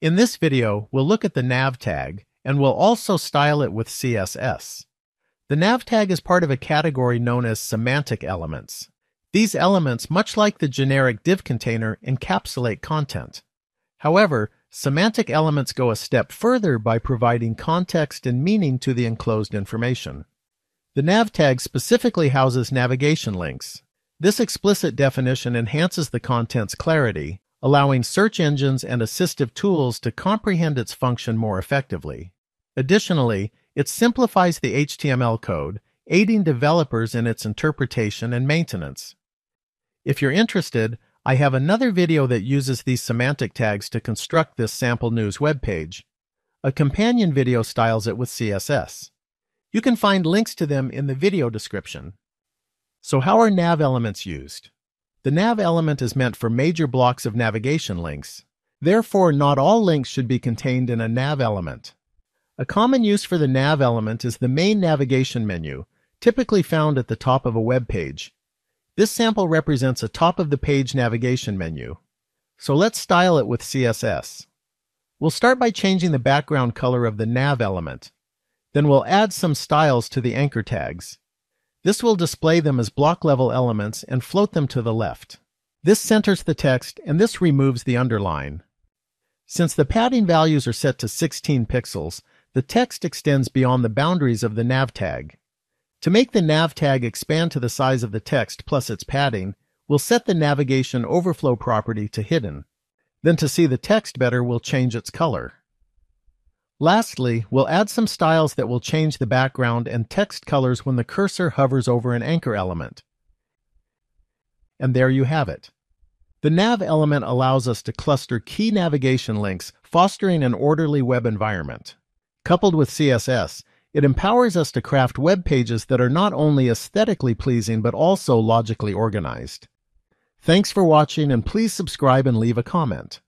In this video, we'll look at the nav tag, and we'll also style it with CSS. The nav tag is part of a category known as semantic elements. These elements, much like the generic div container, encapsulate content. However, semantic elements go a step further by providing context and meaning to the enclosed information. The nav tag specifically houses navigation links. This explicit definition enhances the content's clarity, allowing search engines and assistive tools to comprehend its function more effectively. Additionally, it simplifies the HTML code, aiding developers in its interpretation and maintenance. If you're interested, I have another video that uses these semantic tags to construct this sample news webpage. A companion video styles it with CSS. You can find links to them in the video description. So how are nav elements used? The nav element is meant for major blocks of navigation links. Therefore, not all links should be contained in a nav element. A common use for the nav element is the main navigation menu, typically found at the top of a web page. This sample represents a top of the page navigation menu. So let's style it with CSS. We'll start by changing the background color of the nav element. Then we'll add some styles to the anchor tags. This will display them as block level elements and float them to the left. This centers the text and this removes the underline. Since the padding values are set to 16 pixels, the text extends beyond the boundaries of the nav tag. To make the nav tag expand to the size of the text plus its padding, we'll set the navigation overflow property to hidden. Then to see the text better, we'll change its color. Lastly, we'll add some styles that will change the background and text colors when the cursor hovers over an anchor element. And there you have it. The nav element allows us to cluster key navigation links, fostering an orderly web environment. Coupled with CSS, it empowers us to craft web pages that are not only aesthetically pleasing but also logically organized. Thanks for watching and please subscribe and leave a comment.